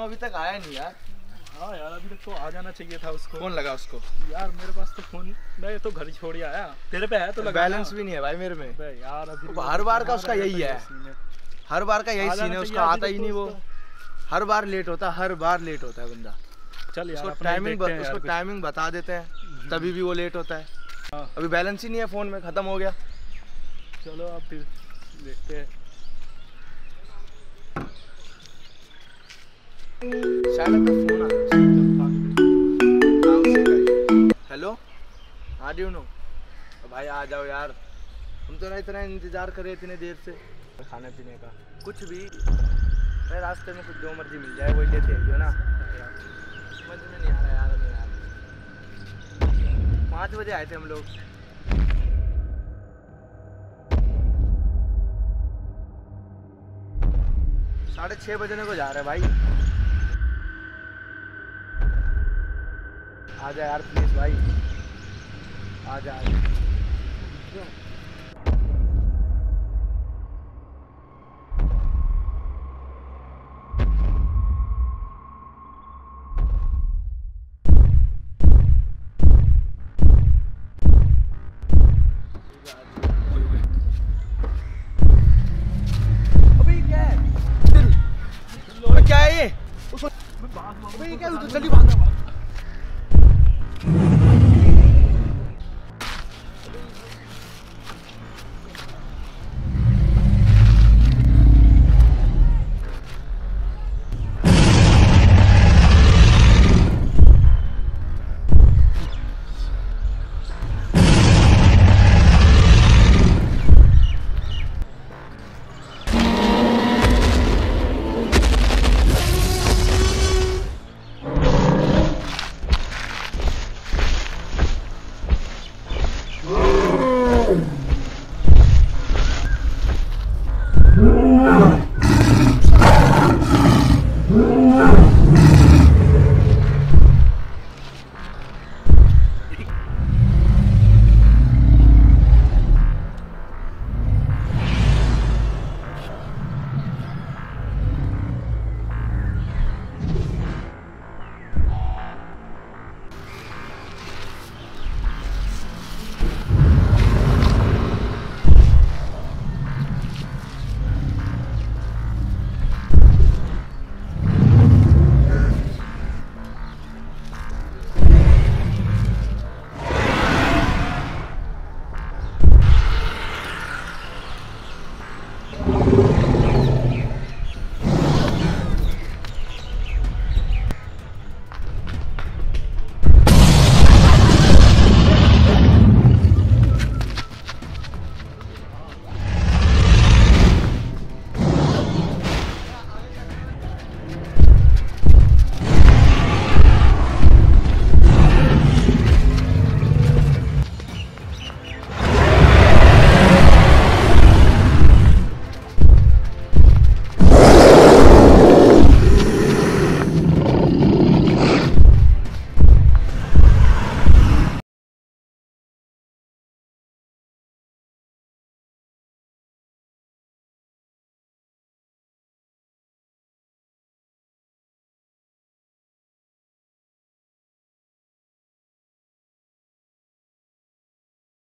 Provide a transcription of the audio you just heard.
दिनों अभी तक आया नहीं यार। हाँ यार अभी तक तो आ जाना चाहिए था उसको। फ़ोन लगा उसको। यार मेरे पास तो फ़ोन मैं तो घर छोड़ ही आया। तेरे पे है तो लगा। बैलेंस भी नहीं है भाई मेरे में। यार अभी वो हर बार का उसका यही है। हर बार का यही सीन है उसका आता ही तो नहीं वो। हर बार लेट होता है हर बार लेट होता है बंदा। चल यार उसको टाइमिंग उसको टाइमिंग बता देते हैं तभी भी वो लेट होता है। हाँ। अभी बैलेंस ही नहीं है फ़ोन में खत्म हो गया। चलो अब फिर देखते हैं। आ हेलो? हाँ नो। भाई, आ जाओ यार। हम तो ना इतना इंतज़ार कर रहे इतने देर से। खाने पीने का। कुछ भी। अरे, रास्ते में कुछ जो मर्ज़ी मिल जाए, वही लेते हैं ना? समझ में नहीं आ रहा यार हमें यार। पाँच बजे आए थे हम लोग। साढ़े छः बजने को जा रहे भाई। आ जा यार प्लीज़ भाई। आ जा आ जा। क्या है? है ये? उसको अबे क्या है? जल्दी भाग।